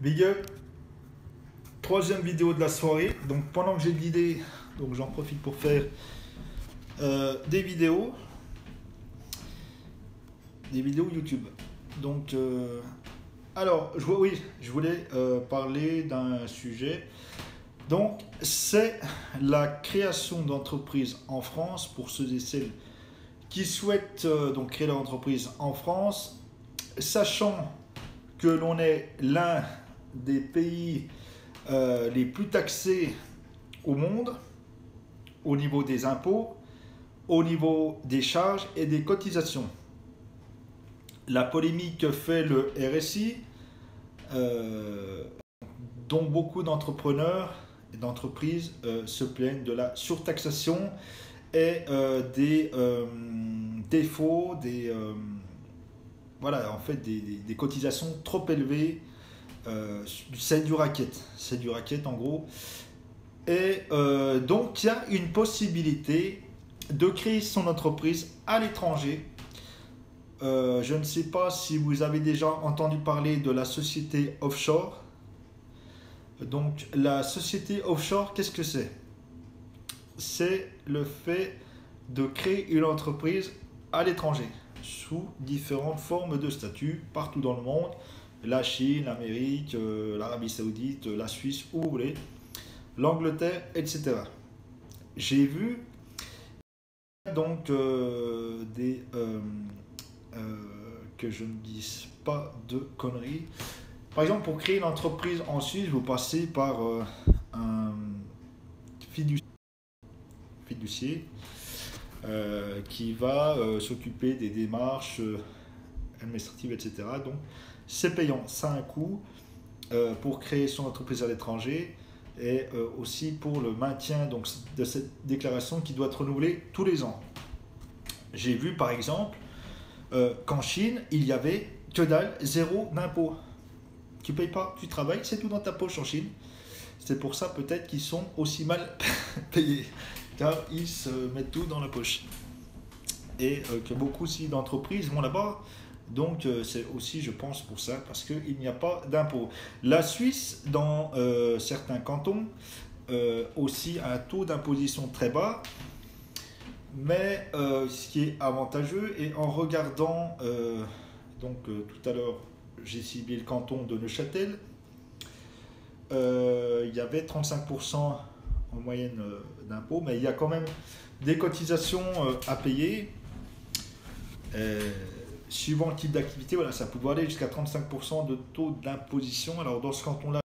Big up. Troisième vidéo de la soirée. Donc pendant que j'ai de l'idée, donc j'en profite pour faire euh, des vidéos. Des vidéos YouTube. Donc euh, alors, je, oui, je voulais euh, parler d'un sujet. Donc, c'est la création d'entreprises en France pour ceux et celles qui souhaitent donc créer leur entreprise en France, sachant que l'on est l'un des pays euh, les plus taxés au monde au niveau des impôts, au niveau des charges et des cotisations. La polémique que fait le RSI, euh, dont beaucoup d'entrepreneurs et d'entreprises euh, se plaignent de la surtaxation et des défauts, des voilà, en fait, des, cotisations trop élevées. Euh, c'est du racket. C'est du racket en gros. Et euh, donc, il y a une possibilité de créer son entreprise à l'étranger. Euh, je ne sais pas si vous avez déjà entendu parler de la société offshore. Donc, la société offshore, qu'est-ce que c'est? C'est le fait de créer une entreprise à l'étranger sous différentes formes de statut partout dans le monde. La Chine, l'Amérique, euh, l'Arabie Saoudite, la Suisse, où vous voulez, l'Angleterre, etc. J'ai vu donc euh, des euh, que je ne dise pas de conneries. Par exemple, pour créer une entreprise en Suisse, vous passez par un fiducier euh, qui va s'occuper des démarches administratives, etc. c'est payant, ça a un coût pour créer son entreprise à l'étranger et aussi pour le maintien donc, de cette déclaration qui doit être renouvelée tous les ans. J'ai vu par exemple qu'en Chine, il y avait que dalle, zéro d'impôt. Tu payes pas, tu travailles, c'est tout dans ta poche en Chine. C'est pour ça peut-être qu'ils sont aussi mal payés car ils se mettent tout dans la poche. Et euh, que beaucoup d'entreprises vont là-bas. Donc euh, c'est aussi, je pense, pour ça, parce qu'il n'y a pas d'impôt. La Suisse, dans euh, certains cantons, aussi a un taux d'imposition très bas. Mais ce qui est avantageux, et en regardant, donc tout à l'heure, j'ai ciblé le canton de Neuchâtel, il y avait 35% en moyenne euh, d'impôts, mais il y a quand même des cotisations euh, à payer. Euh, suivant le type d'activité, voilà, ça peut aller jusqu'à 35% de taux d'imposition. Alors dans ce canton-là,